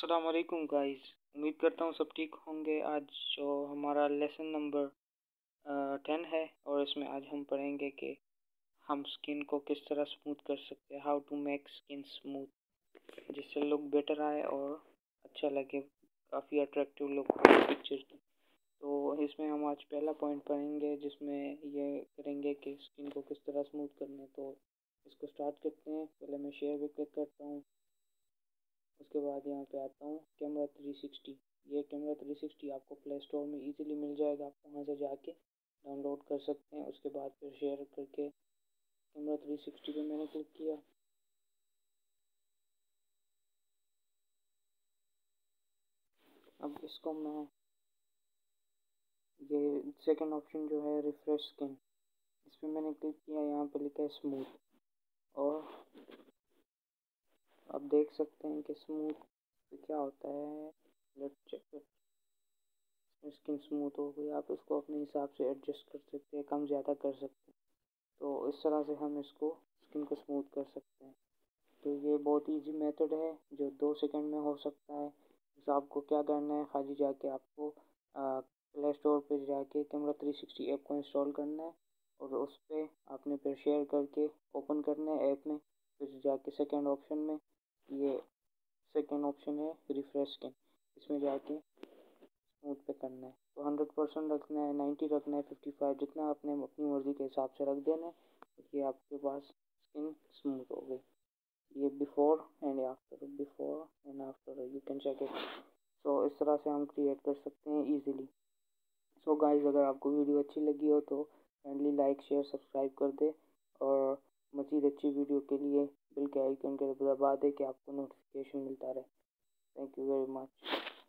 अस्सलाम वालेकुम गाइस उम्मीद करता हूँ सब ठीक होंगे। आज जो हमारा लेसन नंबर टेन है और इसमें आज हम पढ़ेंगे कि हम स्किन को किस तरह स्मूथ कर सकते हैं how to make skin smooth जिससे लुक बेटर आए और अच्छा लगे, काफ़ी अट्रैक्टिव लुक पिक्चर की। तो इसमें हम आज पहला पॉइंट पढ़ेंगे, जिसमें ये करेंगे कि स्किन को किस तरह स्मूथ करना है। तो इसको स्टार्ट करते हैं। पहले मैं शेयर भी क्लिक करता हूँ। उसके बाद यहाँ पे आता हूँ, कैमरा 360 ये कैमरा 360 आपको प्ले स्टोर में इजीली मिल जाएगा, आप वहाँ से जाके डाउनलोड कर सकते हैं। उसके बाद फिर शेयर करके कैमरा 360 पे मैंने क्लिक किया। अब इसको मैं, ये सेकंड ऑप्शन जो है रिफ्रेश स्किन इस पर मैंने क्लिक किया, यहाँ पे लिखा है स्मूथ और आप देख सकते हैं कि स्मूथ क्या होता है स्किन स्मूथ हो गई, आप इसको अपने हिसाब से एडजस्ट कर सकते हैं, कम ज़्यादा कर सकते हैं। तो इस तरह से हम इसको स्किन को स्मूथ कर सकते हैं। तो ये बहुत इजी मेथड है, जो दो सेकंड में हो सकता है। तो आपको क्या करना है, खाली जाके आपको प्ले स्टोर पर जाके कैमरा 360 ऐप को इंस्टॉल करना है और उस पर आपने फिर शेयर करके ओपन करना है ऐप में। फिर जाके सेकेंड ऑप्शन में ये सेकेंड ऑप्शन है रिफ्रेश स्किन इसमें जाके स्मूथ पे करना है। तो हंड्रेड परसेंट रखना है नाइन्टी रखना है फिफ्टी फाइव जितना आपने अपनी मर्ज़ी के हिसाब से रख देना है ये आपके पास स्किन स्मूथ हो गई ये before and after before and after you can check it so इस तरह से हम क्रिएट कर सकते हैं ईजिली सो गाइज़ अगर आपको वीडियो अच्छी लगी हो तो काइंडली लाइक शेयर सब्सक्राइब कर दे। और मज़ीद अच्छी वीडियो के लिए बिल के आइकन के दबा दें कि आपको नोटिफिकेशन मिलता रहे। Thank you very much